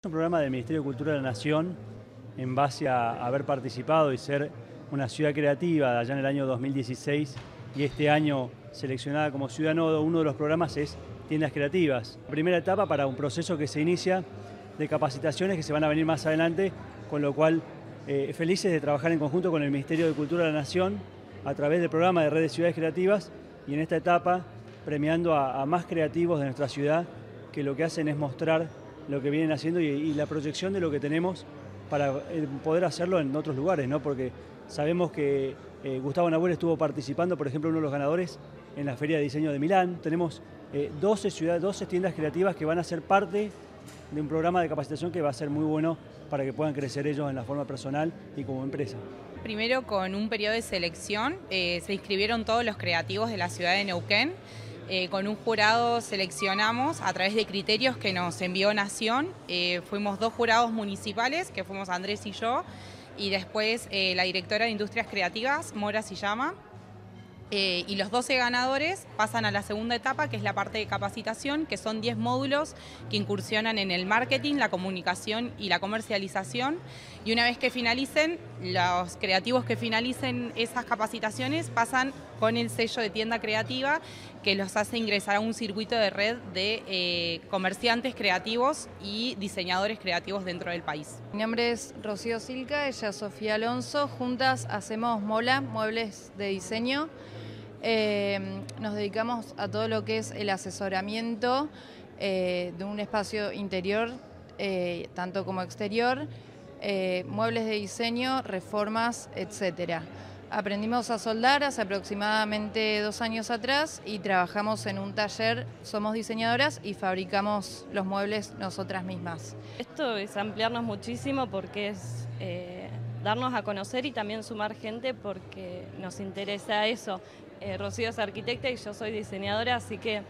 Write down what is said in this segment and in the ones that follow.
Es un programa del Ministerio de Cultura de la Nación en base a haber participado y ser una ciudad creativa allá en el año 2016 y este año seleccionada como ciudad nodo, uno de los programas es Tiendas Creativas. Primera etapa para un proceso que se inicia de capacitaciones que se van a venir más adelante, con lo cual eh, felices de trabajar en conjunto con el Ministerio de Cultura de la Nación a través del programa de redes ciudades creativas y en esta etapa premiando a, a más creativos de nuestra ciudad que lo que hacen es mostrar lo que vienen haciendo y, la proyección de lo que tenemos para eh, poder hacerlo en otros lugares, ¿no? porque sabemos que eh, Gustavo Nahuel estuvo participando, por ejemplo, uno de los ganadores en la Feria de Diseño de Milán. Tenemos 12 eh, ciudades, 12 tiendas creativas que van a ser parte de un programa de capacitación que va a ser muy bueno para que puedan crecer ellos en la forma personal y como empresa. Primero con un periodo de selección, se inscribieron todos los creativos de la ciudad de Neuquén. Eh, con un jurado seleccionamos a través de criterios que nos envió Nación. Eh, fuimos dos jurados municipales, que fuimos Andrés y yo, y después eh, la directora de Industrias Creativas, Mora llama. Eh, y los 12 ganadores pasan a la segunda etapa, que es la parte de capacitación, que son 10 módulos que incursionan en el marketing, la comunicación y la comercialización. Y una vez que finalicen, los creativos que finalicen esas capacitaciones pasan con el sello de tienda creativa, que los hace ingresar a un circuito de red de eh, comerciantes creativos y diseñadores creativos dentro del país. Mi nombre es Rocío Silca, ella es Sofía Alonso. Juntas hacemos Mola, muebles de diseño. Eh, nos dedicamos a todo lo que es el asesoramiento eh, de un espacio interior, eh, tanto como exterior, muebles de diseño, reformas, etcétera. Aprendimos a soldar hace aproximadamente dos años atrás y trabajamos en un taller, somos diseñadoras y fabricamos los muebles nosotras mismas. Esto es ampliarnos muchísimo porque es darnos a conocer y también sumar gente porque nos interesa eso. Eh, Rocío es arquitecta y yo soy diseñadora, así que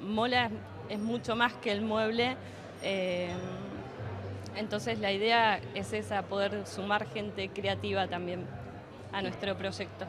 Mola es, mucho más que el mueble. Eh, entonces la idea es esa, poder sumar gente creativa también a nuestro proyecto.